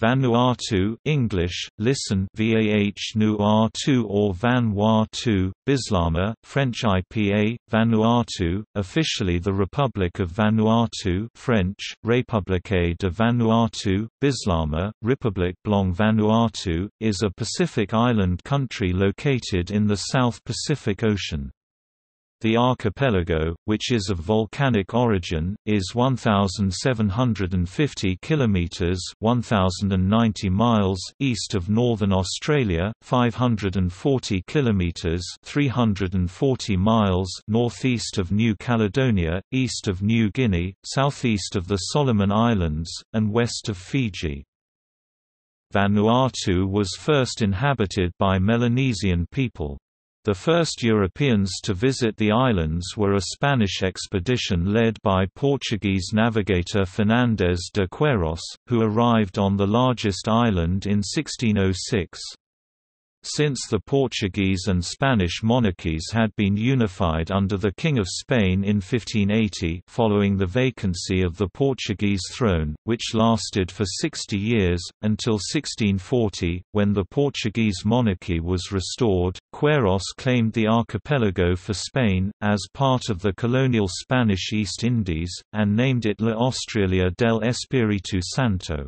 Vanuatu English, listen Vah Nuatu or Vanuatu, Bislama, French IPA, Vanuatu, officially the Republic of Vanuatu French, République de Vanuatu, Bislama, Republic Blanc Vanuatu, is a Pacific island country located in the South Pacific Ocean. The archipelago, which is of volcanic origin, is 1750 kilometers (1090 miles) east of northern Australia, 540 kilometers (340 miles) northeast of New Caledonia, east of New Guinea, southeast of the Solomon Islands, and west of Fiji. Vanuatu was first inhabited by Melanesian people. The first Europeans to visit the islands were a Spanish expedition led by Portuguese navigator Fernandes de Queiroz, who arrived on the largest island in 1606. Since the Portuguese and Spanish monarchies had been unified under the King of Spain in 1580 following the vacancy of the Portuguese throne, which lasted for 60 years, until 1640, when the Portuguese monarchy was restored, Queiroz claimed the archipelago for Spain, as part of the colonial Spanish East Indies, and named it La Australia del Espíritu Santo.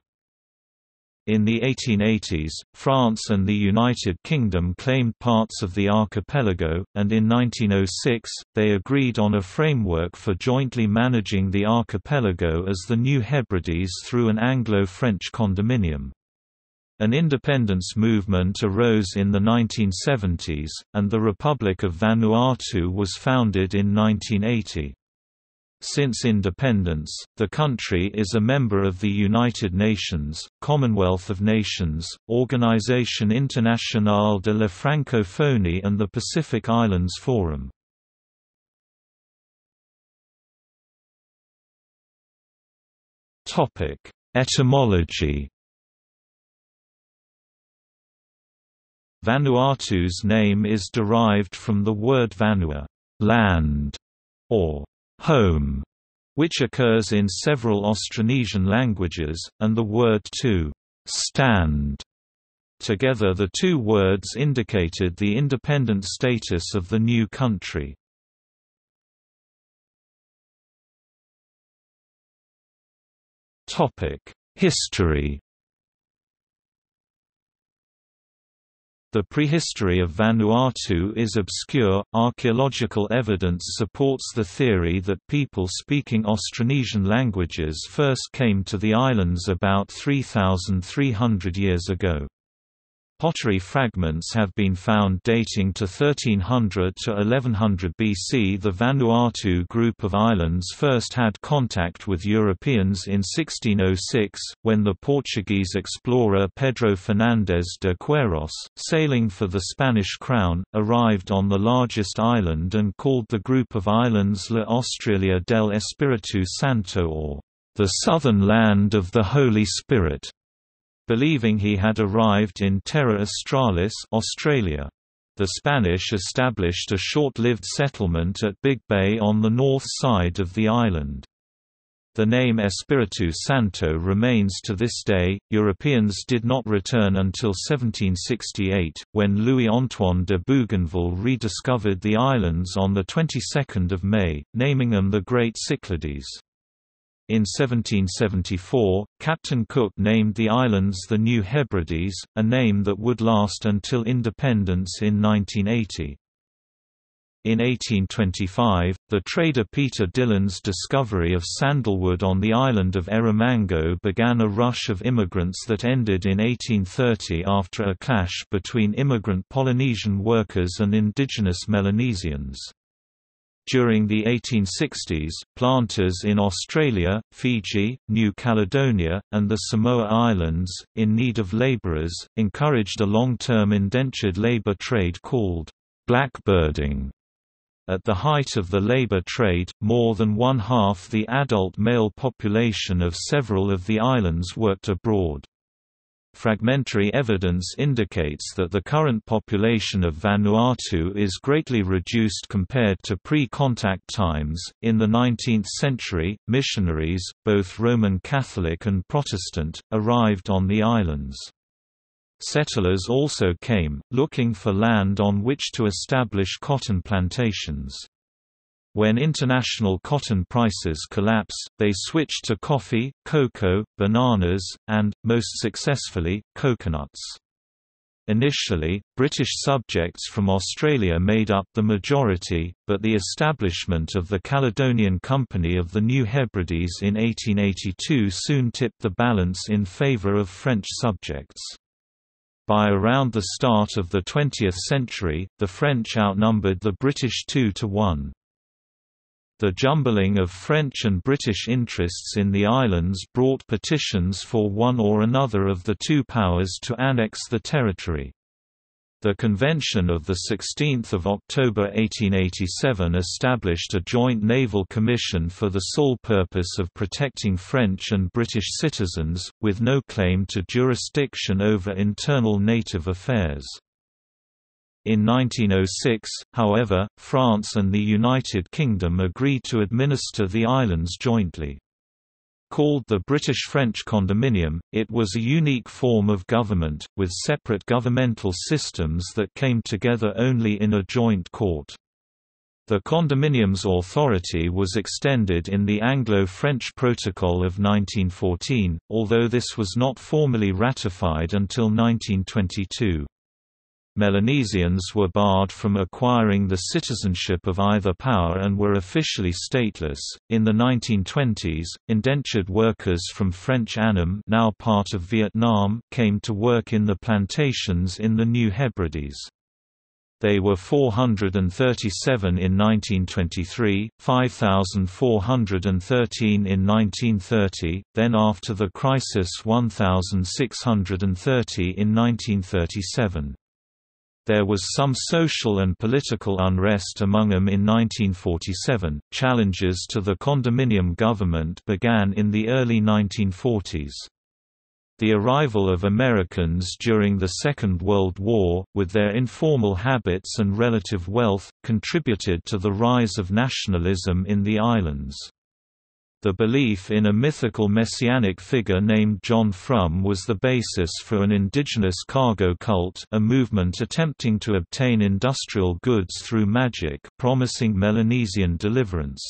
In the 1880s, France and the United Kingdom claimed parts of the archipelago, and in 1906, they agreed on a framework for jointly managing the archipelago as the New Hebrides through an Anglo-French condominium. An independence movement arose in the 1970s, and the Republic of Vanuatu was founded in 1980. Since independence, the country is a member of the United Nations, Commonwealth of Nations, Organisation Internationale de la Francophonie and the Pacific Islands Forum. Etymology Vanuatu's name is derived from the word Vanua land", or home, which occurs in several Austronesian languages, and the word to stand. Together the two words indicated the independent status of the new country. History The prehistory of Vanuatu is obscure. Archaeological evidence supports the theory that people speaking Austronesian languages first came to the islands about 3,300 years ago. Pottery fragments have been found dating to 1300 to 1100 BC. The Vanuatu group of islands first had contact with Europeans in 1606, when the Portuguese explorer Pedro Fernandes de Queiroz, sailing for the Spanish crown, arrived on the largest island and called the group of islands La Australia del Espíritu Santo or the southern land of the Holy Spirit believing he had arrived in Terra Australis Australia. The Spanish established a short-lived settlement at Big Bay on the north side of the island. The name Espiritu Santo remains to this day. Europeans did not return until 1768, when Louis Antoine de Bougainville rediscovered the islands on the 22nd of May, naming them the Great Cyclades. In 1774, Captain Cook named the islands the New Hebrides, a name that would last until independence in 1980. In 1825, the trader Peter Dillon's discovery of sandalwood on the island of Erromango began a rush of immigrants that ended in 1830 after a clash between immigrant Polynesian workers and indigenous Melanesians. During the 1860s, planters in Australia, Fiji, New Caledonia, and the Samoa Islands, in need of labourers, encouraged a long-term indentured labour trade called blackbirding. At the height of the labor trade, more than one-half the adult male population of several of the islands worked abroad. Fragmentary evidence indicates that the current population of Vanuatu is greatly reduced compared to pre-contact times. In the 19th century, missionaries, both Roman Catholic and Protestant, arrived on the islands. Settlers also came, looking for land on which to establish cotton plantations. When international cotton prices collapse, they switch to coffee, cocoa, bananas, and, most successfully, coconuts. Initially, British subjects from Australia made up the majority, but the establishment of the Caledonian Company of the New Hebrides in 1882 soon tipped the balance in favour of French subjects. By around the start of the 20th century, the French outnumbered the British 2 to 1. The jumbling of French and British interests in the islands brought petitions for one or another of the two powers to annex the territory. The Convention of 16 October 1887 established a joint naval commission for the sole purpose of protecting French and British citizens, with no claim to jurisdiction over internal native affairs. In 1906, however, France and the United Kingdom agreed to administer the islands jointly. Called the British-French condominium, it was a unique form of government, with separate governmental systems that came together only in a joint court. The condominium's authority was extended in the Anglo-French Protocol of 1914, although this was not formally ratified until 1922. Melanesians were barred from acquiring the citizenship of either power and were officially stateless. In the 1920s, indentured workers from French Annam, now part of Vietnam, came to work in the plantations in the New Hebrides. They were 437 in 1923, 5,413 in 1930, then after the crisis 1,630 in 1937. There was some social and political unrest among them in 1947. Challenges to the condominium government began in the early 1940s. The arrival of Americans during the Second World War, with their informal habits and relative wealth, contributed to the rise of nationalism in the islands. The belief in a mythical messianic figure named John Frum was the basis for an indigenous cargo cult a movement attempting to obtain industrial goods through magic promising Melanesian deliverance.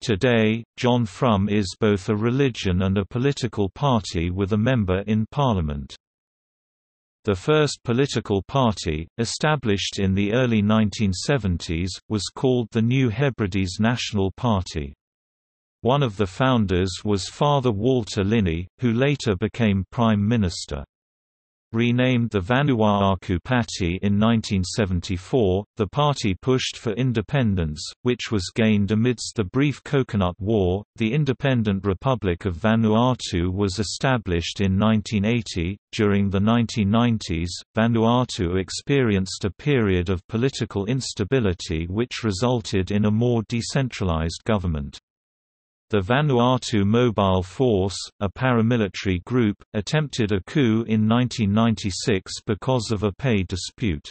Today, John Frum is both a religion and a political party with a member in parliament. The first political party, established in the early 1970s, was called the New Hebrides National Party. One of the founders was Father Walter Lini, who later became Prime Minister. Renamed the Vanuatu Party in 1974, the party pushed for independence, which was gained amidst the brief Coconut War. The Independent Republic of Vanuatu was established in 1980. During the 1990s, Vanuatu experienced a period of political instability which resulted in a more decentralized government. The Vanuatu Mobile Force, a paramilitary group, attempted a coup in 1996 because of a pay dispute.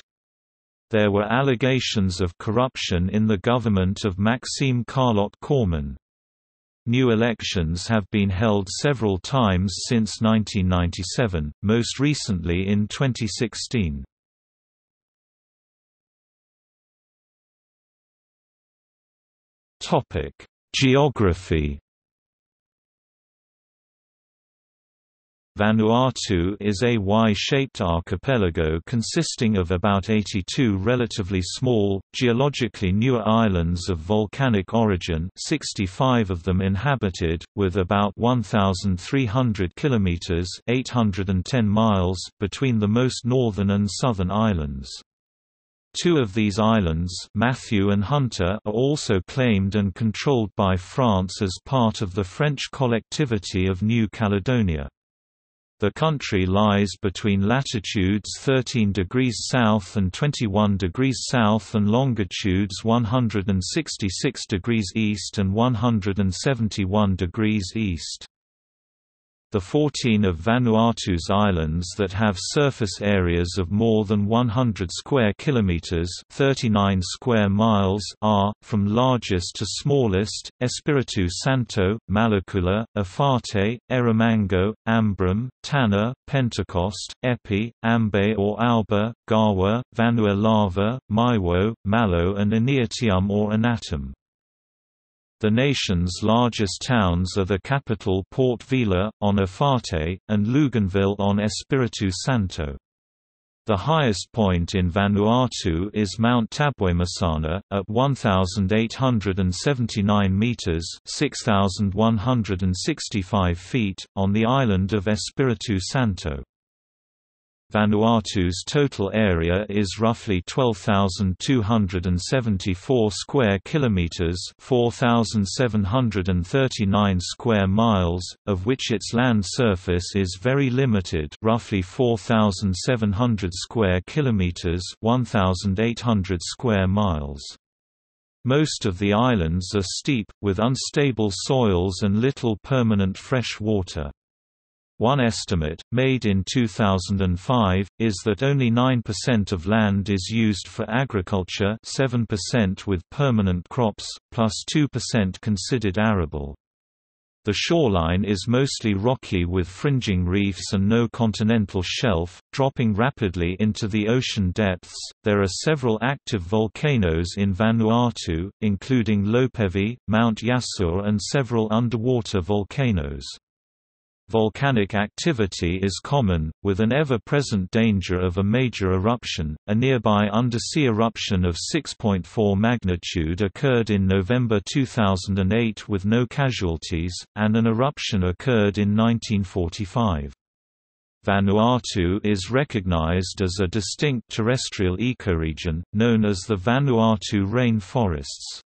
There were allegations of corruption in the government of Maxime Carlot Korman. New elections have been held several times since 1997, most recently in 2016. Topic Geography Vanuatu is a Y-shaped archipelago consisting of about 82 relatively small, geologically newer islands of volcanic origin 65 of them inhabited, with about 1,300 kilometers 810 miles between the most northern and southern islands. Two of these islands Matthew and Hunter are also claimed and controlled by France as part of the French collectivity of New Caledonia. The country lies between latitudes 13 degrees south and 21 degrees south and longitudes 166 degrees east and 171 degrees east. The 14 of Vanuatu's islands that have surface areas of more than 100 square kilometers (39 square miles) are from largest to smallest: Espiritu Santo, Malekula, Efate, Erromango, Ambrym, Tanna, Pentecost, Epi, Ambae or Aoba, Gaua, Vanua Lava, Maewo, Malo and Aneityum or Anatom. The nation's largest towns are the capital Port Vila, on Efate, and Luganville on Espiritu Santo. The highest point in Vanuatu is Mount Tabwemasana, at 1,879 metres 6,165 feet, on the island of Espiritu Santo. Vanuatu's total area is roughly 12,274 square kilometers, 4,739 square miles, of which its land surface is very limited, roughly 4,700 square kilometers, 1,800 square miles. Most of the islands are steep, with unstable soils and little permanent fresh water. One estimate, made in 2005, is that only 9% of land is used for agriculture 7% with permanent crops, plus 2% considered arable. The shoreline is mostly rocky with fringing reefs and no continental shelf, dropping rapidly into the ocean depths. There are several active volcanoes in Vanuatu, including Lopevi, Mount Yasur, and several underwater volcanoes. Volcanic activity is common, with an ever-present danger of a major eruption. A nearby undersea eruption of 6.4 magnitude occurred in November 2008 with no casualties, and an eruption occurred in 1945. Vanuatu is recognized as a distinct terrestrial ecoregion, known as the Vanuatu rain forests.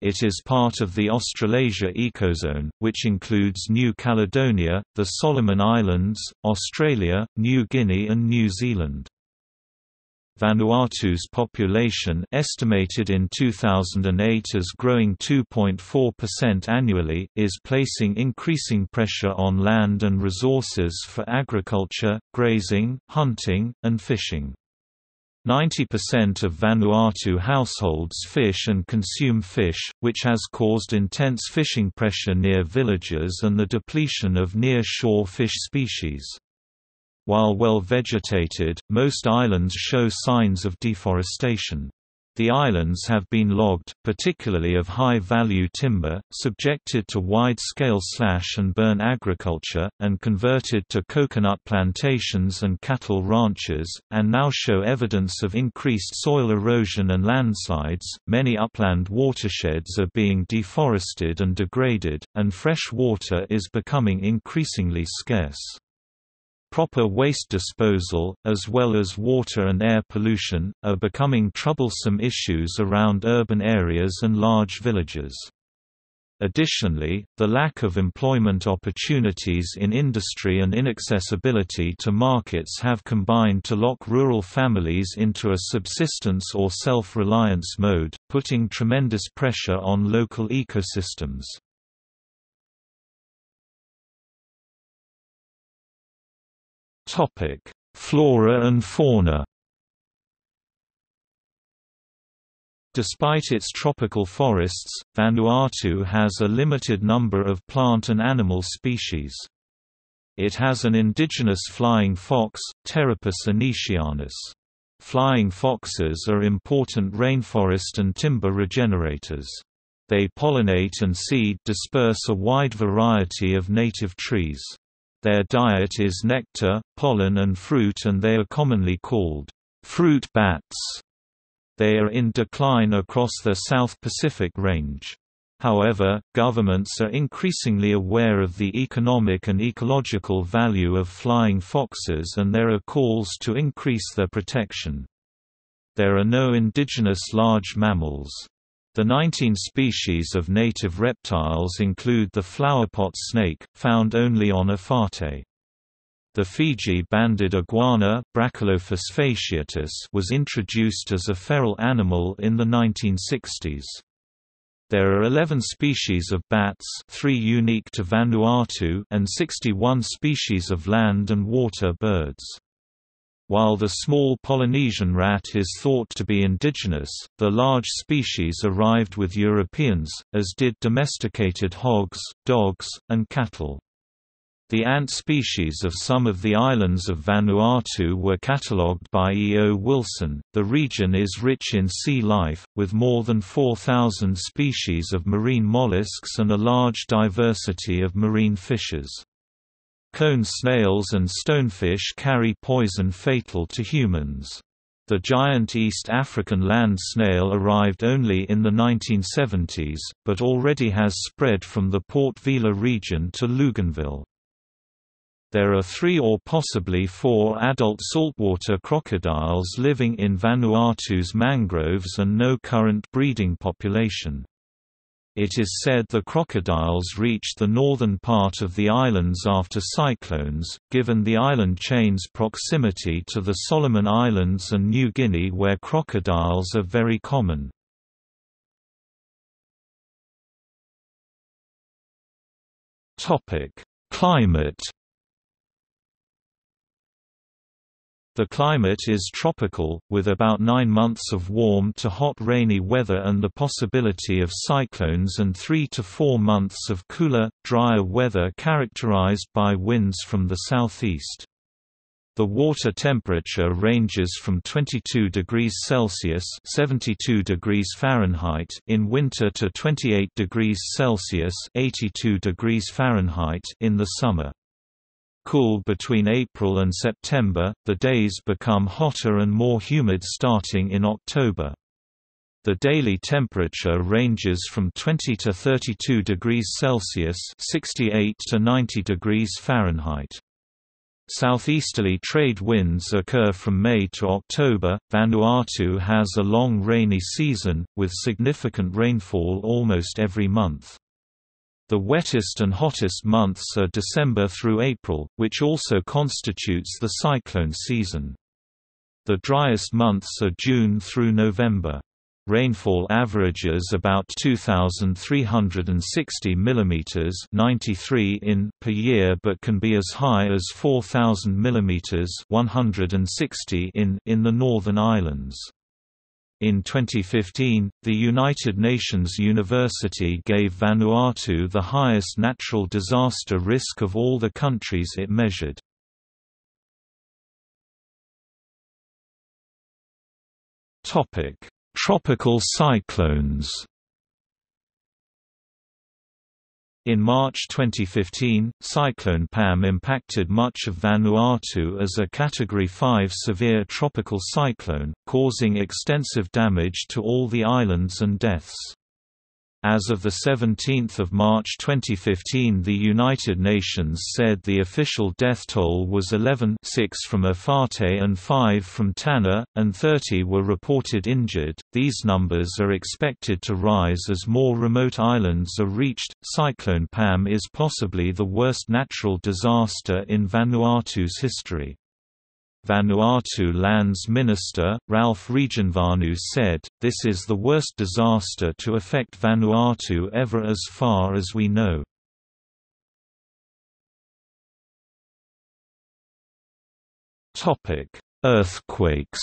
It is part of the Australasia ecozone, which includes New Caledonia, the Solomon Islands, Australia, New Guinea and New Zealand. Vanuatu's population estimated in 2008 as growing 2.4% annually is placing increasing pressure on land and resources for agriculture, grazing, hunting, and fishing. 90% of Vanuatu households fish and consume fish, which has caused intense fishing pressure near villages and the depletion of near-shore fish species. While well vegetated, most islands show signs of deforestation. The islands have been logged, particularly of high-value timber, subjected to wide-scale slash and burn agriculture, and converted to coconut plantations and cattle ranches, and now show evidence of increased soil erosion and landslides. Many upland watersheds are being deforested and degraded, and fresh water is becoming increasingly scarce. Proper waste disposal, as well as water and air pollution, are becoming troublesome issues around urban areas and large villages. Additionally, the lack of employment opportunities in industry and inaccessibility to markets have combined to lock rural families into a subsistence or self-reliance mode, putting tremendous pressure on local ecosystems. Topic: Flora and fauna. Despite its tropical forests, Vanuatu has a limited number of plant and animal species. It has an indigenous flying fox, Pteropus anetianus. Flying foxes are important rainforest and timber regenerators. They pollinate and seed disperse a wide variety of native trees. Their diet is nectar, pollen and fruit and they are commonly called fruit bats. They are in decline across the South Pacific Range. However, governments are increasingly aware of the economic and ecological value of flying foxes and there are calls to increase their protection. There are no indigenous large mammals. The 19 species of native reptiles include the flowerpot snake, found only on Efate. The Fiji banded iguana was introduced as a feral animal in the 1960s. There are 11 species of bats three unique to Vanuatu and 61 species of land and water birds. While the small Polynesian rat is thought to be indigenous, the large species arrived with Europeans, as did domesticated hogs, dogs, and cattle. The ant species of some of the islands of Vanuatu were catalogued by E. O. Wilson. The region is rich in sea life, with more than 4,000 species of marine mollusks and a large diversity of marine fishes. Cone snails and stonefish carry poison fatal to humans. The giant East African land snail arrived only in the 1970s, but already has spread from the Port Vila region to Luganville. There are three or possibly four adult saltwater crocodiles living in Vanuatu's mangroves and no current breeding population. It is said the crocodiles reached the northern part of the islands after cyclones, given the island chain's proximity to the Solomon Islands and New Guinea where crocodiles are very common. Climate The climate is tropical, with about nine months of warm to hot rainy weather and the possibility of cyclones and three to four months of cooler, drier weather characterized by winds from the southeast. The water temperature ranges from 22 degrees Celsius (72 degrees Fahrenheit) in winter to 28 degrees Celsius (82 degrees Fahrenheit) in the summer cool between April and September, the days become hotter and more humid starting in October. The daily temperature ranges from 20 to 32 degrees Celsius (68 to 90 degrees Fahrenheit). Southeasterly trade winds occur from May to October. Vanuatu has a long rainy season, with significant rainfall almost every month. The wettest and hottest months are December through April, which also constitutes the cyclone season. The driest months are June through November. Rainfall averages about 2360 mm 93 in per year but can be as high as 4000 mm 160 in in the northern islands. In 2015, the United Nations University gave Vanuatu the highest natural disaster risk of all the countries it measured. Tropical cyclones In March 2015, Cyclone Pam impacted much of Vanuatu as a Category 5 severe tropical cyclone, causing extensive damage to all the islands and deaths. As of 17 March 2015 the United Nations said the official death toll was 11 6 from Efate and 5 from Tanna, and 30 were reported injured. These numbers are expected to rise as more remote islands are reached. Cyclone Pam is possibly the worst natural disaster in Vanuatu's history. Vanuatu Lands Minister, Ralph Regenvanu said, This is the worst disaster to affect Vanuatu ever as far as we know. Earthquakes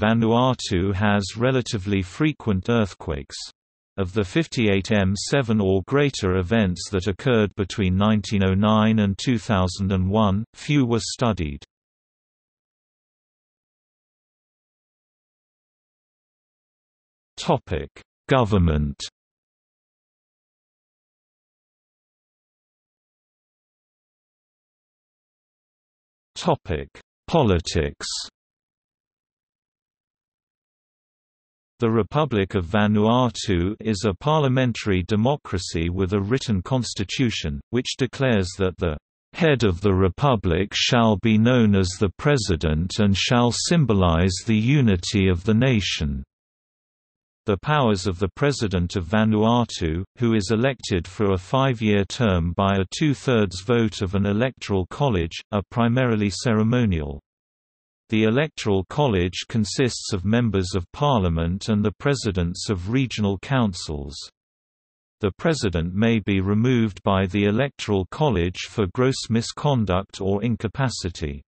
Vanuatu has relatively frequent earthquakes. Of the 58 M7 or greater events that occurred between 1909 and 2001, few were studied. Topic: Government Topic: Politics The Republic of Vanuatu is a parliamentary democracy with a written constitution, which declares that the head of the Republic shall be known as the President and shall symbolize the unity of the nation. The powers of the President of Vanuatu, who is elected for a five-year term by a two-thirds vote of an electoral college, are primarily ceremonial. The Electoral College consists of members of parliament and the presidents of regional councils. The president may be removed by the Electoral College for gross misconduct or incapacity.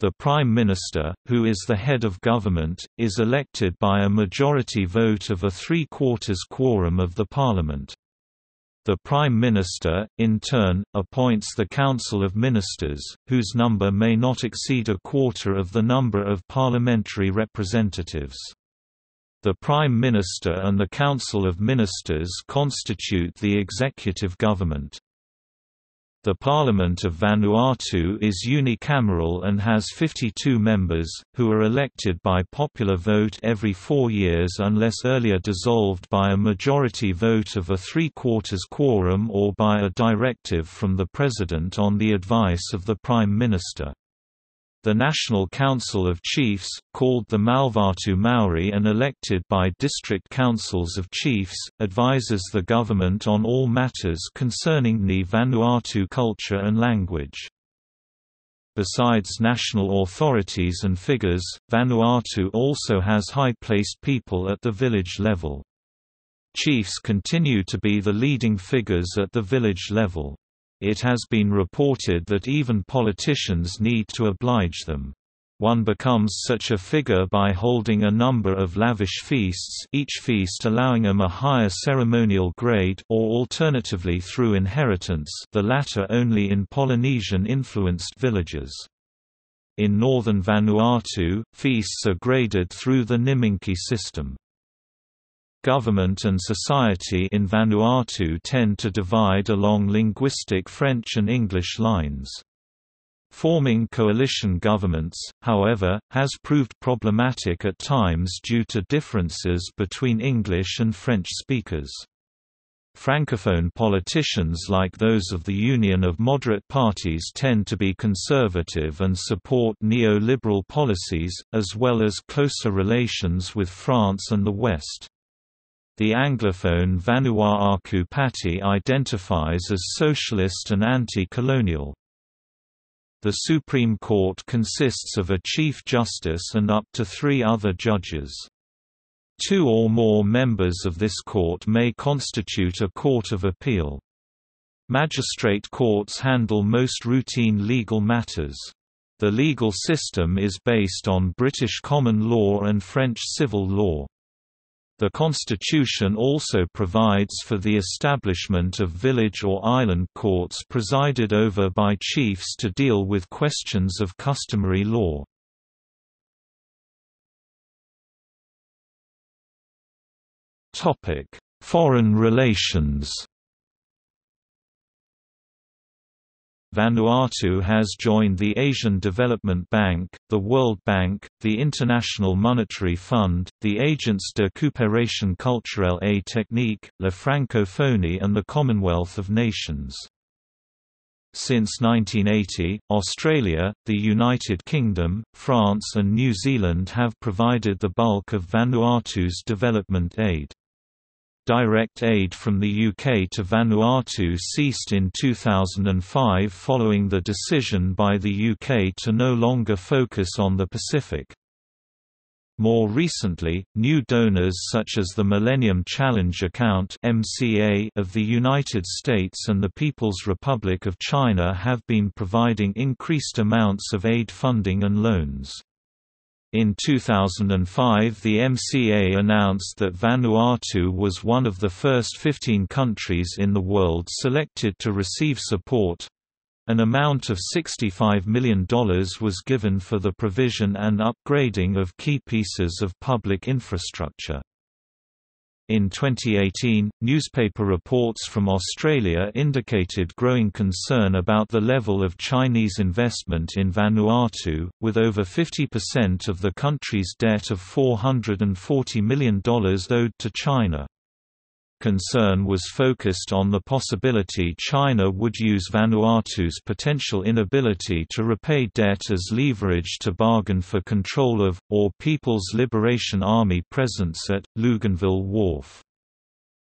The Prime Minister, who is the head of government, is elected by a majority vote of a three-quarters quorum of the parliament. The Prime Minister, in turn, appoints the Council of Ministers, whose number may not exceed a quarter of the number of parliamentary representatives. The Prime Minister and the Council of Ministers constitute the executive government. The Parliament of Vanuatu is unicameral and has 52 members, who are elected by popular vote every four years unless earlier dissolved by a majority vote of a three-quarters quorum or by a directive from the President on the advice of the Prime Minister. The National Council of Chiefs, called the Malvatu Mauri and elected by district councils of chiefs, advises the government on all matters concerning the Vanuatu culture and language. Besides national authorities and figures, Vanuatu also has high-placed people at the village level. Chiefs continue to be the leading figures at the village level. It has been reported that even politicians need to oblige them. One becomes such a figure by holding a number of lavish feasts each feast allowing them a higher ceremonial grade or alternatively through inheritance the latter only in Polynesian-influenced villages. In northern Vanuatu, feasts are graded through the Nimangki system. Government and society in Vanuatu tend to divide along linguistic French and English lines. Forming coalition governments, however, has proved problematic at times due to differences between English and French speakers. Francophone politicians like those of the Union of Moderate Parties tend to be conservative and support neoliberal policies, as well as closer relations with France and the West. The Anglophone Vanuatu Party identifies as socialist and anti-colonial. The Supreme Court consists of a Chief Justice and up to three other judges. Two or more members of this court may constitute a court of appeal. Magistrate courts handle most routine legal matters. The legal system is based on British common law and French civil law. The Constitution also provides for the establishment of village or island courts presided over by chiefs to deal with questions of customary law. Foreign relations Vanuatu has joined the Asian Development Bank, the World Bank, the International Monetary Fund, the Agence de coopération culturelle et technique, La Francophonie and the Commonwealth of Nations. Since 1980, Australia, the United Kingdom, France and New Zealand have provided the bulk of Vanuatu's development aid. Direct aid from the UK to Vanuatu ceased in 2005 following the decision by the UK to no longer focus on the Pacific. More recently, new donors such as the Millennium Challenge Account (MCA) of the United States and the People's Republic of China have been providing increased amounts of aid funding and loans. In 2005 the MCA announced that Vanuatu was one of the first 15 countries in the world selected to receive support. An amount of $65 million was given for the provision and upgrading of key pieces of public infrastructure. In 2018, newspaper reports from Australia indicated growing concern about the level of Chinese investment in Vanuatu, with over 50% of the country's debt of $440 million owed to China. Concern was focused on the possibility China would use Vanuatu's potential inability to repay debt as leverage to bargain for control of, or People's Liberation Army presence at, Luganville Wharf.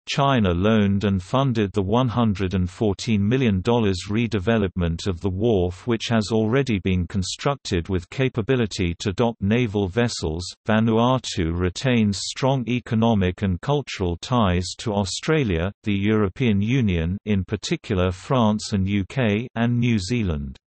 China loaned and funded the $114 million redevelopment of the wharf which has already been constructed with capability to dock naval vessels. Vanuatu retains strong economic and cultural ties to Australia, the European Union in particular France and UK and New Zealand.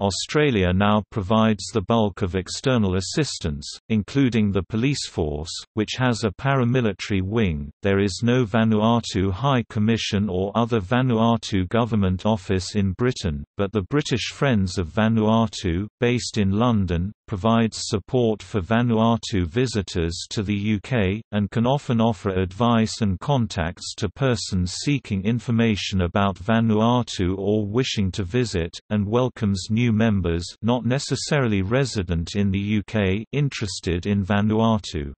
Australia now provides the bulk of external assistance, including the police force, which has a paramilitary wing. There is no Vanuatu High Commission or other Vanuatu government office in Britain, but the British Friends of Vanuatu, based in London, provides support for Vanuatu visitors to the UK, and can often offer advice and contacts to persons seeking information about Vanuatu or wishing to visit, and welcomes new members not necessarily resident in the UK interested in Vanuatu.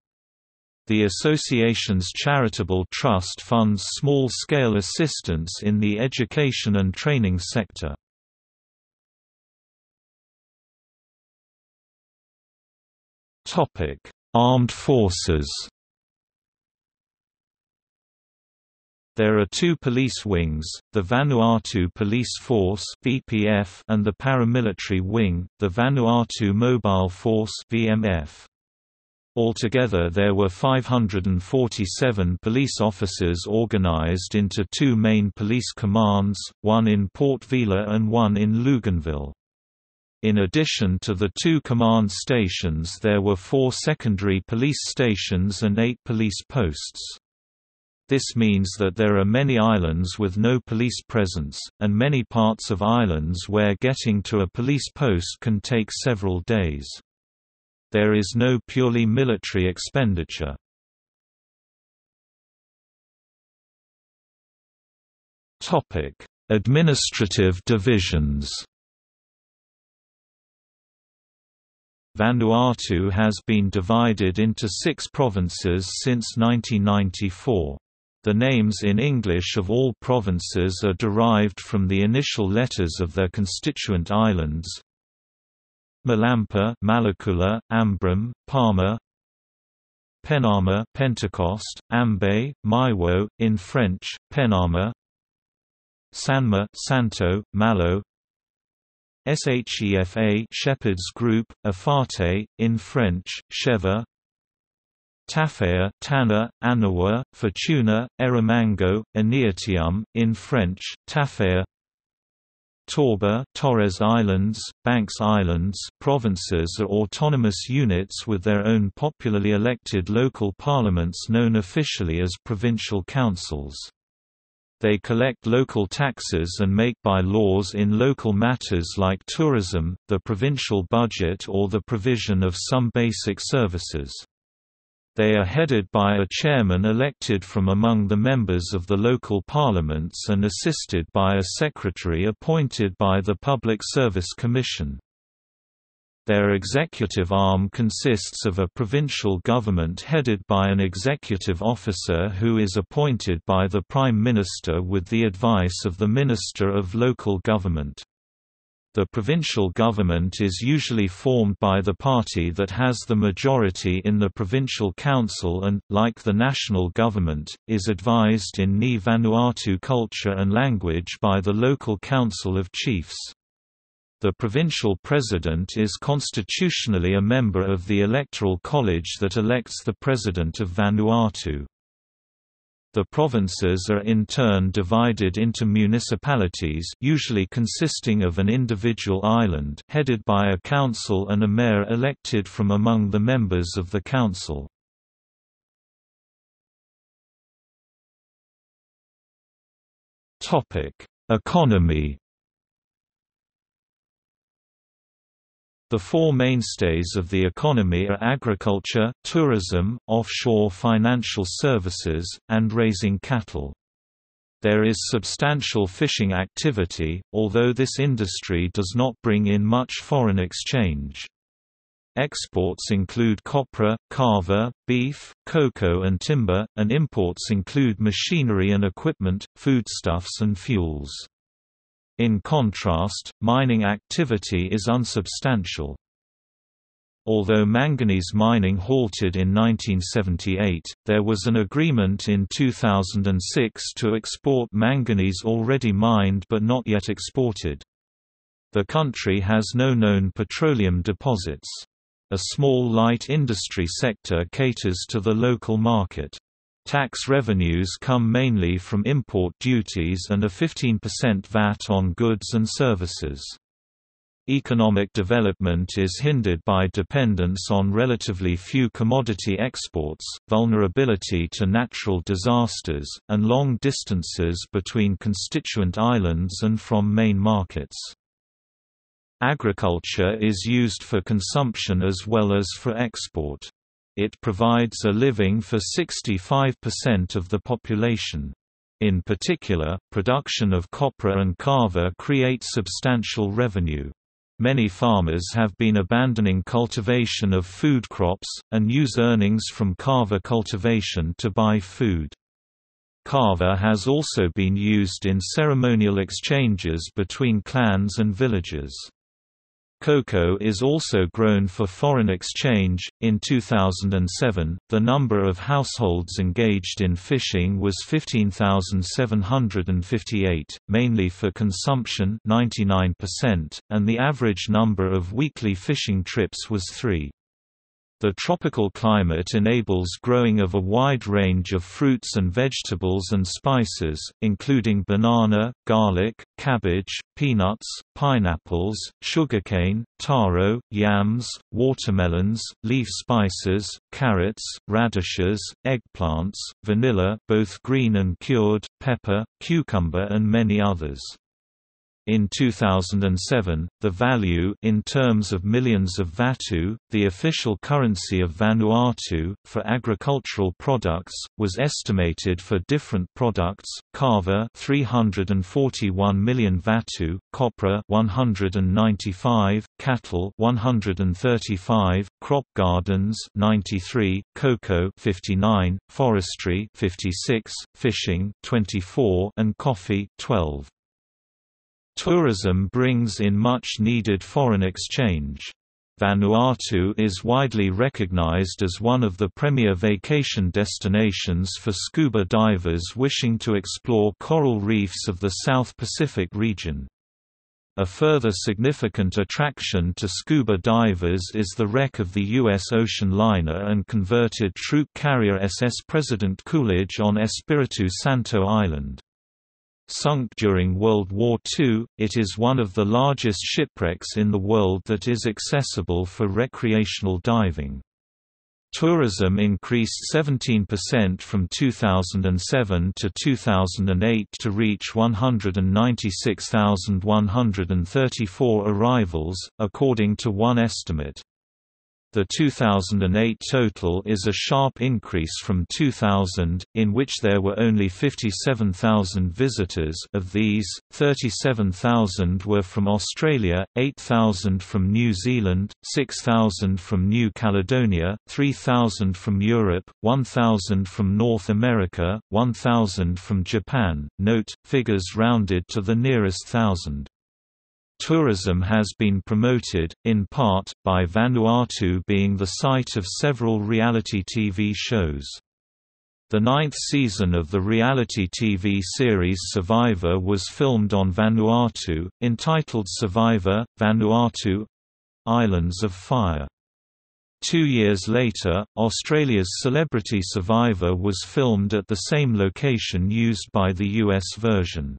The association's charitable trust funds small-scale assistance in the education and training sector. Armed Forces. There are two police wings, the Vanuatu Police Force (VPF) and the paramilitary wing, the Vanuatu Mobile Force (VMF). Altogether there were 547 police officers organized into two main police commands, one in Port Vila and one in Luganville. In addition to the two command stations there were four secondary police stations and eight police posts. This means that there are many islands with no police presence, and many parts of islands where getting to a police post can take several days. There is no purely military expenditure. Administrative divisions Vanuatu has been divided into six provinces since 1994. The names in English of all provinces are derived from the initial letters of their constituent islands. Malampa, Malakula, Ambrym, Paama, Penama, Pentecost, Ambae, Maewo, in French, Penama, Sanma, Santo, Malo, SHEFA Shepherds Group, Efate, in French, Sheva Tafea Tanna, Aniwa, Futuna, Erromango, Aneityum, in French, Tafea Torba Torres Islands, Banks Islands provinces are autonomous units with their own popularly elected local parliaments known officially as provincial councils. They collect local taxes and make by-laws in local matters like tourism, the provincial budget or the provision of some basic services. They are headed by a chairman elected from among the members of the local parliaments and assisted by a secretary appointed by the Public Service Commission. Their executive arm consists of a provincial government headed by an executive officer who is appointed by the Prime Minister with the advice of the Minister of Local Government. The provincial government is usually formed by the party that has the majority in the provincial council and, like the national government, is advised in Ni Vanuatu culture and language by the local council of chiefs. The provincial president is constitutionally a member of the electoral college that elects the president of Vanuatu. The provinces are in turn divided into municipalities usually consisting of an individual island headed by a council and a mayor elected from among the members of the council. Economy The four mainstays of the economy are agriculture, tourism, offshore financial services, and raising cattle. There is substantial fishing activity, although this industry does not bring in much foreign exchange. Exports include copra, kava, beef, cocoa and timber, and imports include machinery and equipment, foodstuffs and fuels. In contrast, mining activity is unsubstantial. Although manganese mining halted in 1978, there was an agreement in 2006 to export manganese already mined but not yet exported. The country has no known petroleum deposits. A small light industry sector caters to the local market. Tax revenues come mainly from import duties and a 15% VAT on goods and services. Economic development is hindered by dependence on relatively few commodity exports, vulnerability to natural disasters, and long distances between constituent islands and from main markets. Agriculture is used for consumption as well as for export. It provides a living for 65% of the population. In particular, production of copra and kava creates substantial revenue. Many farmers have been abandoning cultivation of food crops, and use earnings from kava cultivation to buy food. Kava has also been used in ceremonial exchanges between clans and villages. Cocoa is also grown for foreign exchange. In 2007, the number of households engaged in fishing was 15,758, mainly for consumption 99%, and the average number of weekly fishing trips was 3. The tropical climate enables growing of a wide range of fruits and vegetables and spices, including banana, garlic, cabbage, peanuts, pineapples, sugarcane, taro, yams, watermelons, leaf spices, carrots, radishes, eggplants, vanilla both green and cured, pepper, cucumber and many others. In 2007, the value in terms of millions of vatu, the official currency of Vanuatu, for agricultural products, was estimated for different products: kava 341 million vatu, copra 195, cattle 135, crop gardens 93, cocoa 59, forestry 56, fishing 24, and coffee 12. Tourism brings in much needed foreign exchange. Vanuatu is widely recognized as one of the premier vacation destinations for scuba divers wishing to explore coral reefs of the South Pacific region. A further significant attraction to scuba divers is the wreck of the U.S. ocean liner and converted troop carrier SS President Coolidge on Espiritu Santo Island. Sunk during World War II, it is one of the largest shipwrecks in the world that is accessible for recreational diving. Tourism increased 17% from 2007 to 2008 to reach 196,134 arrivals, according to one estimate. The 2008 total is a sharp increase from 2000, in which there were only 57,000 visitors of these, 37,000 were from Australia, 8,000 from New Zealand, 6,000 from New Caledonia, 3,000 from Europe, 1,000 from North America, 1,000 from Japan. Note, figures rounded to the nearest thousand. Tourism has been promoted, in part, by Vanuatu being the site of several reality TV shows. The ninth season of the reality TV series Survivor was filmed on Vanuatu, entitled Survivor, Vanuatu — Islands of Fire. Two years later, Australia's Celebrity Survivor was filmed at the same location used by the US version.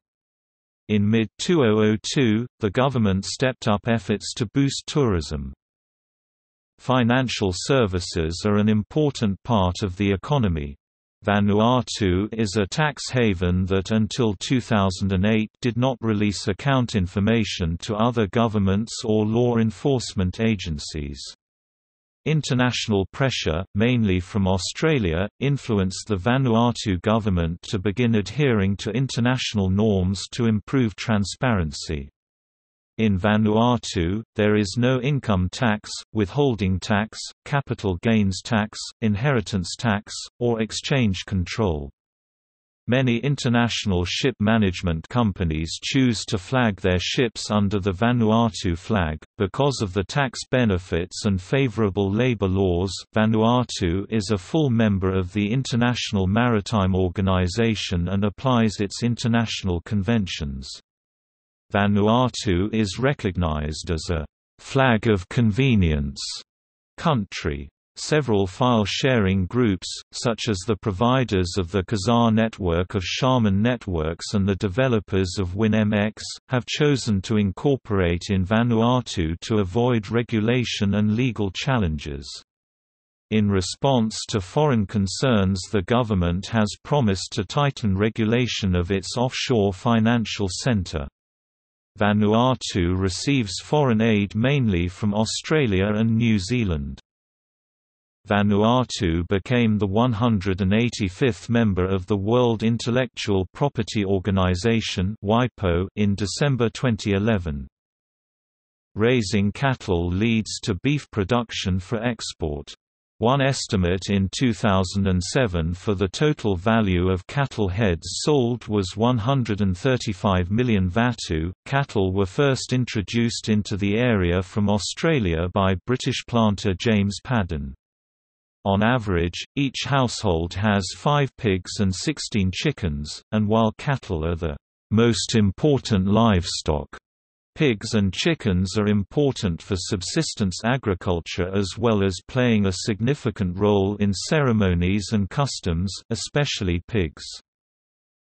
In mid-2002, the government stepped up efforts to boost tourism. Financial services are an important part of the economy. Vanuatu is a tax haven that until 2008 did not release account information to other governments or law enforcement agencies. International pressure, mainly from Australia, influenced the Vanuatu government to begin adhering to international norms to improve transparency. In Vanuatu, there is no income tax, withholding tax, capital gains tax, inheritance tax, or exchange control. Many international ship management companies choose to flag their ships under the Vanuatu flag, because of the tax benefits and favorable labor laws. Vanuatu is a full member of the International Maritime Organization and applies its international conventions. Vanuatu is recognized as a flag of convenience country. Several file-sharing groups, such as the providers of the Kazaa network of Sharman Networks and the developers of WinMX, have chosen to incorporate in Vanuatu to avoid regulation and legal challenges. In response to foreign concerns the government has promised to tighten regulation of its offshore financial center. Vanuatu receives foreign aid mainly from Australia and New Zealand. Vanuatu became the 185th member of the World Intellectual Property Organization in December 2011. Raising cattle leads to beef production for export. One estimate in 2007 for the total value of cattle heads sold was 135 million vatu. Cattle were first introduced into the area from Australia by British planter James Paddon. On average, each household has five pigs and 16 chickens, and while cattle are the most important livestock, pigs and chickens are important for subsistence agriculture as well as playing a significant role in ceremonies and customs, especially pigs.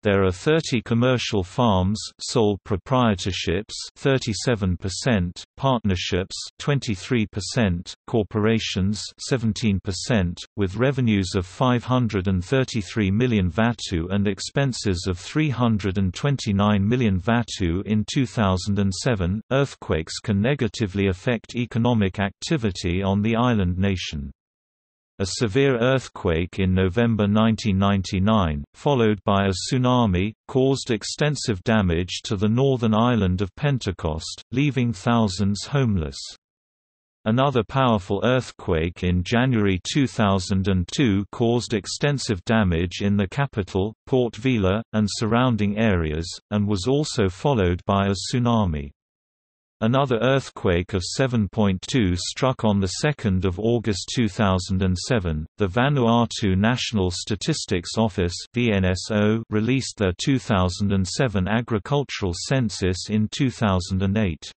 There are 30 commercial farms, sole proprietorships 37%, partnerships 23%, corporations 17%, with revenues of 533 million vatu and expenses of 329 million vatu in 2007. Earthquakes can negatively affect economic activity on the island nation. A severe earthquake in November 1999, followed by a tsunami, caused extensive damage to the northern island of Pentecost, leaving thousands homeless. Another powerful earthquake in January 2002 caused extensive damage in the capital, Port Vila, and surrounding areas, and was also followed by a tsunami. Another earthquake of 7.2 struck on 2 August 2007. The Vanuatu National Statistics Office (VNSO) released their 2007 agricultural census in 2008.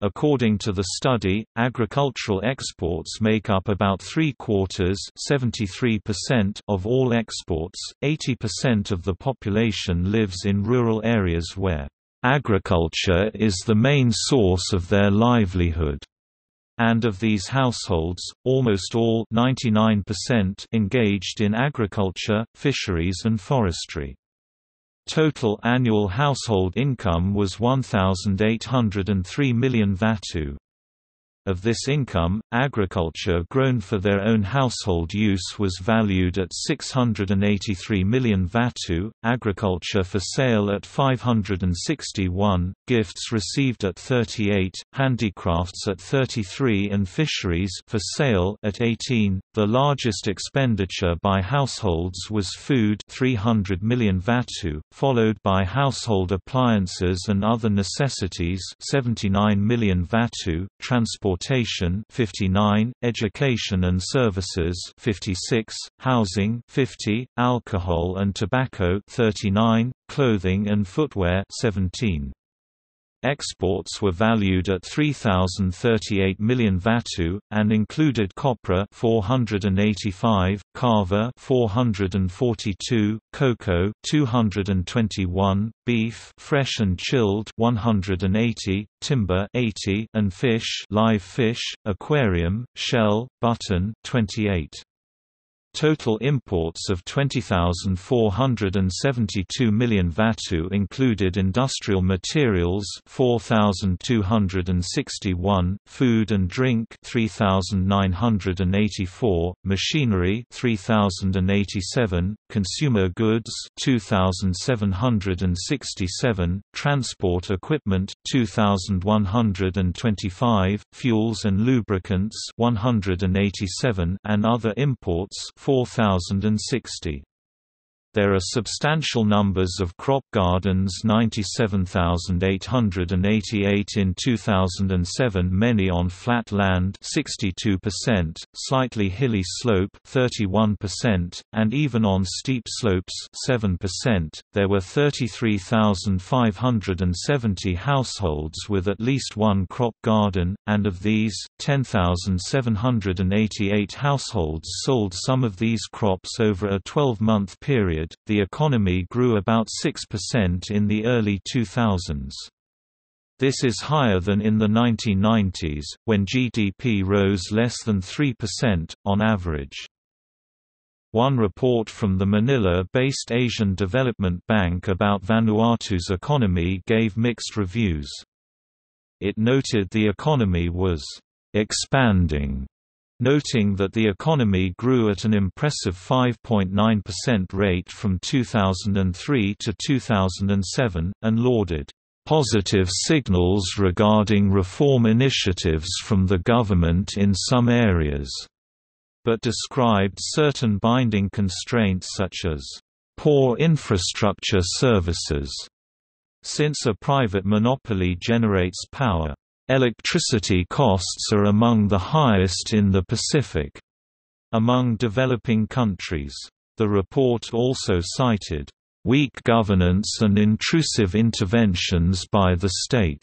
According to the study, agricultural exports make up about three-quarters of all exports, 80% of the population lives in rural areas where Agriculture is the main source of their livelihood. And of these households, almost all 99% engaged in agriculture, fisheries and forestry. Total annual household income was 1,803 million vatu. Of this income, agriculture grown for their own household use was valued at 683 million vatu, agriculture for sale at 561, gifts received at 38, handicrafts at 33 and fisheries for sale at 18. The largest expenditure by households was food 300 million vatu, followed by household appliances and other necessities 79 million vatu, transport transportation 59, education and services 56, housing 50, alcohol and tobacco 39, clothing and footwear 17. Exports were valued at 3038 million vatu and included copra 485, kava 442, cocoa 221, beef fresh and chilled 180, timber 80 and fish live fish, aquarium, shell, button 28. Total imports of 20,472 million vatu included industrial materials 4,261, food and drink 3,984, machinery 3,087, consumer goods 2,767, transport equipment 2,125, fuels and lubricants 187 and other imports 4060. There are substantial numbers of crop gardens 97,888 in 2007 many on flat land 62%, slightly hilly slope 31%, and even on steep slopes 7%. There were 33,570 households with at least one crop garden, and of these, 10,788 households sold some of these crops over a 12-month period period, the economy grew about 6% in the early 2000s. This is higher than in the 1990s, when GDP rose less than 3%, on average. One report from the Manila-based Asian Development Bank about Vanuatu's economy gave mixed reviews. It noted the economy was expanding noting that the economy grew at an impressive 5.9% rate from 2003 to 2007, and lauded positive signals regarding reform initiatives from the government in some areas, but described certain binding constraints such as poor infrastructure services, since a private monopoly generates power. Electricity costs are among the highest in the Pacific. Among developing countries. The report also cited, "...weak governance and intrusive interventions by the state."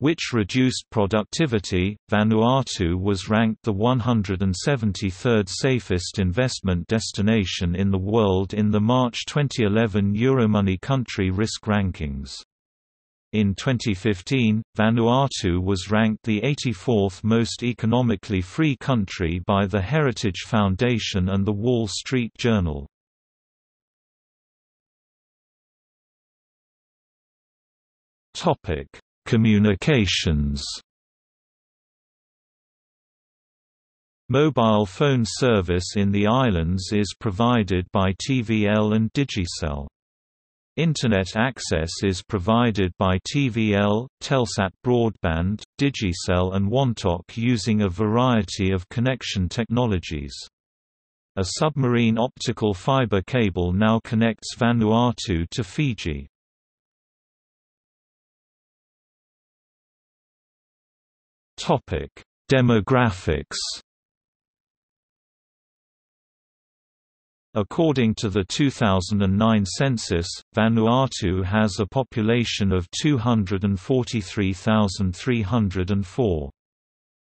which reduced productivity. Vanuatu was ranked the 173rd safest investment destination in the world in the March 2011 Euromoney country risk rankings. In 2015, Vanuatu was ranked the 84th most economically free country by the Heritage Foundation and the Wall Street Journal. Topic: Communications. Mobile phone service in the islands is provided by TVL and Digicel. Internet access is provided by TVL, Telsat Broadband, Digicel and Wantok using a variety of connection technologies. A submarine optical fiber cable now connects Vanuatu to Fiji. Demographics According to the 2009 census, Vanuatu has a population of 243,304.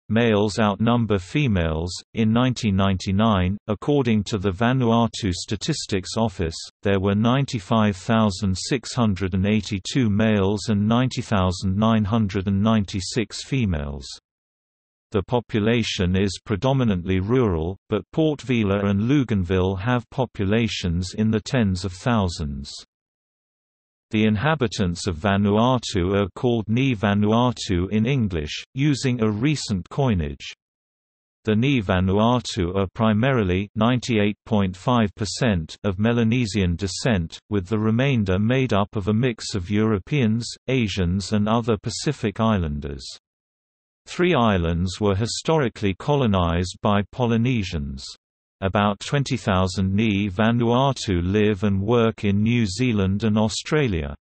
Males outnumber females. In 1999, according to the Vanuatu Statistics Office, there were 95,682 males and 90,996 females. The population is predominantly rural, but Port Vila and Luganville have populations in the tens of thousands. The inhabitants of Vanuatu are called Ni Vanuatu in English, using a recent coinage. The Ni Vanuatu are primarily 98.5% of Melanesian descent, with the remainder made up of a mix of Europeans, Asians and other Pacific Islanders. Three islands were historically colonized by Polynesians. About 20,000 Ni Vanuatu live and work in New Zealand and Australia.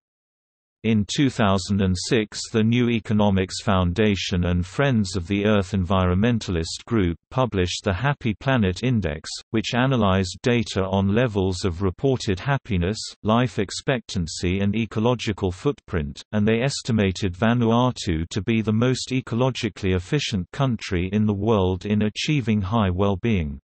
In 2006 the New Economics Foundation and Friends of the Earth Environmentalist Group published the Happy Planet Index, which analyzed data on levels of reported happiness, life expectancy and ecological footprint, and they estimated Vanuatu to be the most ecologically efficient country in the world in achieving high well-being.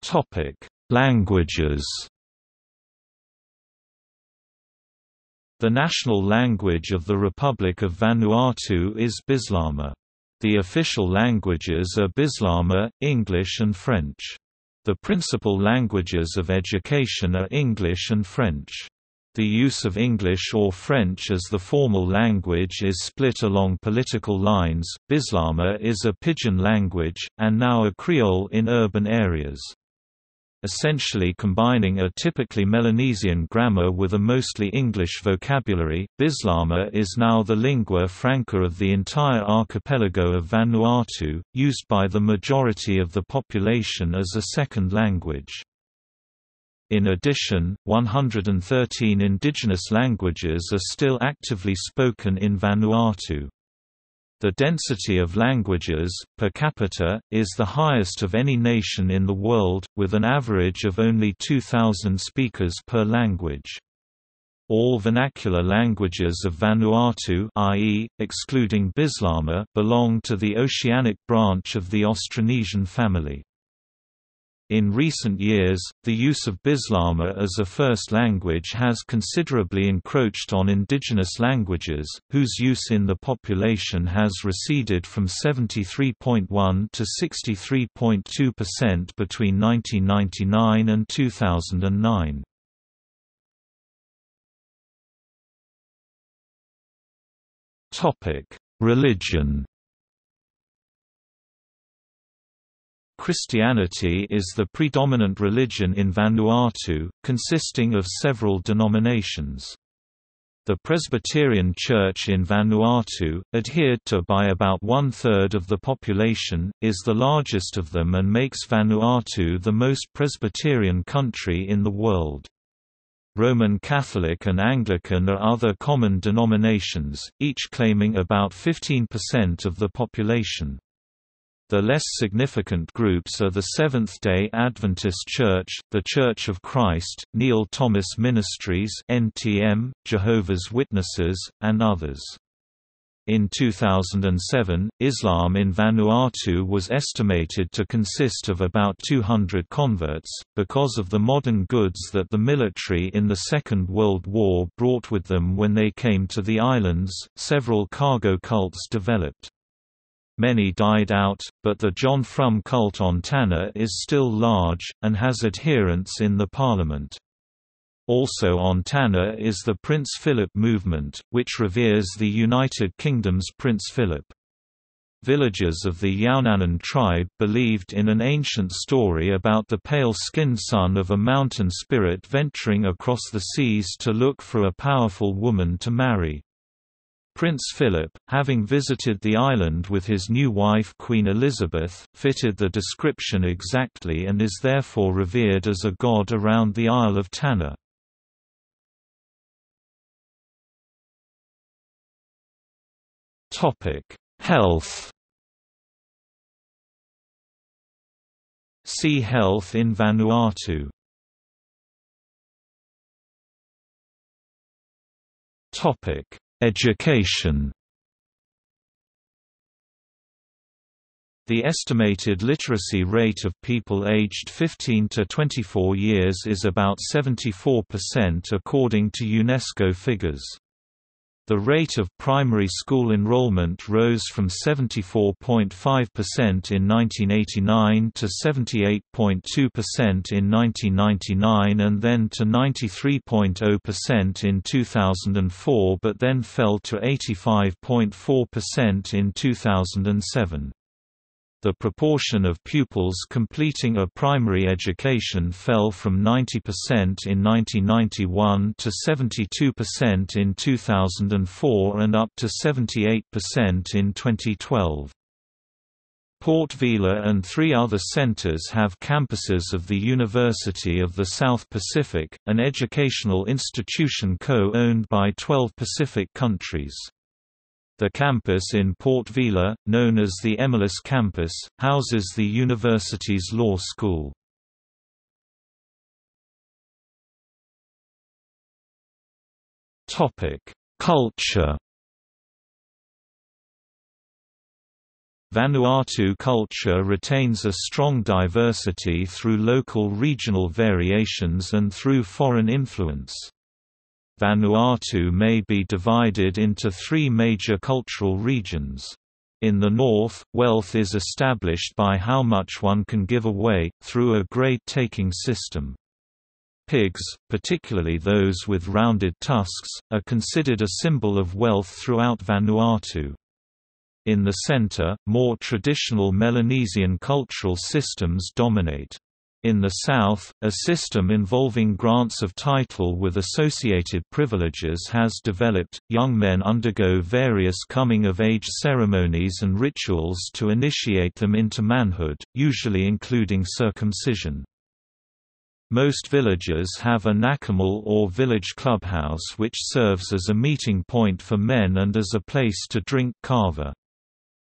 Topic Languages The national language of the Republic of Vanuatu is Bislama. The official languages are Bislama, English and French. The principal languages of education are English and French. The use of English or French as the formal language is split along political lines. Bislama is a pidgin language, and now a Creole in urban areas. Essentially combining a typically Melanesian grammar with a mostly English vocabulary. Bislama is now the lingua franca of the entire archipelago of Vanuatu, used by the majority of the population as a second language. In addition, 113 indigenous languages are still actively spoken in Vanuatu. The density of languages, per capita, is the highest of any nation in the world, with an average of only 2,000 speakers per language. All vernacular languages of Vanuatu i.e., excluding Bislama belong to the Oceanic branch of the Austronesian family. In recent years, the use of Bislama as a first language has considerably encroached on indigenous languages, whose use in the population has receded from 73.1 to 63.2% between 1999 and 2009. Religion Christianity is the predominant religion in Vanuatu, consisting of several denominations. The Presbyterian Church in Vanuatu, adhered to by about one-third of the population, is the largest of them and makes Vanuatu the most Presbyterian country in the world. Roman Catholic and Anglican are other common denominations, each claiming about 15% of the population. The less significant groups are the Seventh-day Adventist Church, the Church of Christ, Neil Thomas Ministries (NTM), Jehovah's Witnesses, and others. In 2007, Islam in Vanuatu was estimated to consist of about 200 converts, because of the modern goods that the military in the Second World War brought with them when they came to the islands. Several cargo cults developed. Many died out, but the John Frum cult on Tanna is still large, and has adherents in the parliament. Also on Tanna is the Prince Philip movement, which reveres the United Kingdom's Prince Philip. Villagers of the Yaohnanen tribe believed in an ancient story about the pale-skinned son of a mountain spirit venturing across the seas to look for a powerful woman to marry. Prince Philip, having visited the island with his new wife Queen Elizabeth, fitted the description exactly and is therefore revered as a god around the Isle of Tanna. Health See Health in Vanuatu Topic Education The estimated literacy rate of people aged 15 to 24 years is about 74% according to UNESCO figures. The rate of primary school enrollment rose from 74.5% in 1989 to 78.2% in 1999 and then to 93.0% in 2004 but then fell to 85.4% in 2007. The proportion of pupils completing a primary education fell from 90% in 1991 to 72% in 2004 and up to 78% in 2012. Port Vila and three other centers have campuses of the University of the South Pacific, an educational institution co-owned by 12 Pacific countries. The campus in Port Vila, known as the Emalus Campus, houses the university's law school. Culture Vanuatu culture retains a strong diversity through local regional variations and through foreign influence. Vanuatu may be divided into three major cultural regions. In the north, wealth is established by how much one can give away, through a grade-taking system. Pigs, particularly those with rounded tusks, are considered a symbol of wealth throughout Vanuatu. In the center, more traditional Melanesian cultural systems dominate. In the South, a system involving grants of title with associated privileges has developed. Young men undergo various coming of age ceremonies and rituals to initiate them into manhood, usually including circumcision. Most villages have a nakamal or village clubhouse which serves as a meeting point for men and as a place to drink kava.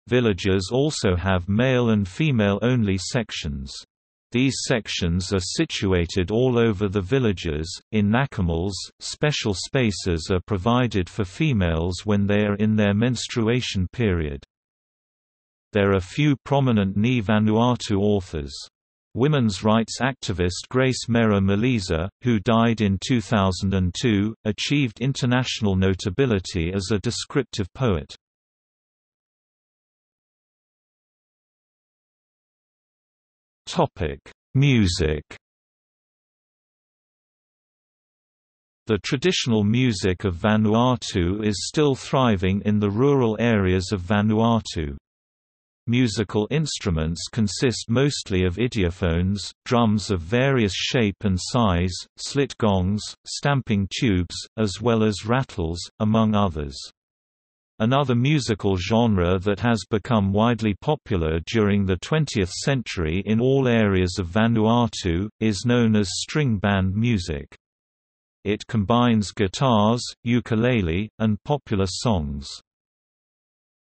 Villages also have male and female only sections. These sections are situated all over the villages. In Nakamals, special spaces are provided for females when they are in their menstruation period. There are few prominent Ni Vanuatu authors. Women's rights activist Grace Mera Molisa, who died in 2002, achieved international notability as a descriptive poet. Topic: Music. The traditional music of Vanuatu is still thriving in the rural areas of Vanuatu. Musical instruments consist mostly of idiophones, drums of various shape and size, slit gongs, stamping tubes, as well as rattles, among others. Another musical genre that has become widely popular during the 20th century in all areas of Vanuatu, is known as string band music. It combines guitars, ukulele, and popular songs.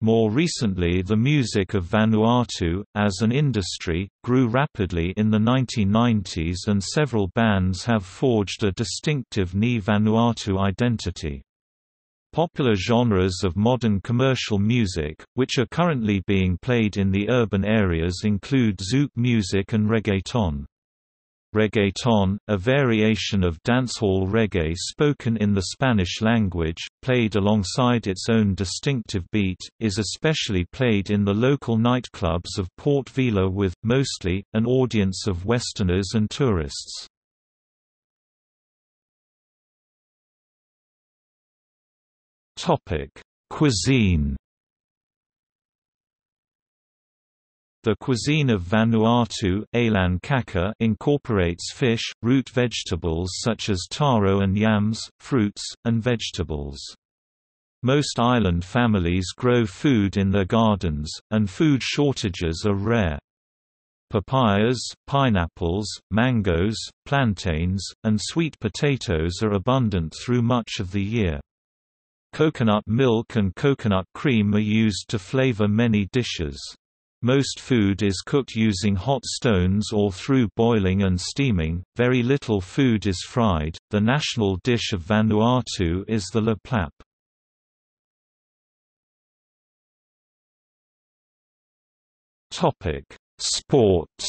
More recently the music of Vanuatu, as an industry, grew rapidly in the 1990s and several bands have forged a distinctive Ni Vanuatu identity. Popular genres of modern commercial music, which are currently being played in the urban areas include zouk music and reggaeton. Reggaeton, a variation of dancehall reggae spoken in the Spanish language, played alongside its own distinctive beat, is especially played in the local nightclubs of Port Vila with, mostly, an audience of Westerners and tourists. Topic: Cuisine. The cuisine of Vanuatu incorporates fish, root vegetables such as taro and yams, fruits, and vegetables. Most island families grow food in their gardens, and food shortages are rare. Papayas, pineapples, mangoes, plantains, and sweet potatoes are abundant through much of the year. Coconut milk and coconut cream are used to flavor many dishes. Most food is cooked using hot stones or through boiling and steaming. Very little food is fried. The national dish of Vanuatu is the laplap. Topic: Sports.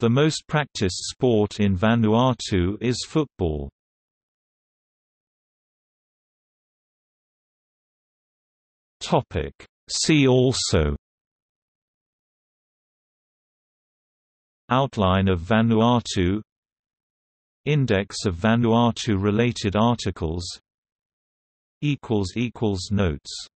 The most practiced sport in Vanuatu is football. Topic. See also. Outline of Vanuatu. Index of Vanuatu-related articles. Notes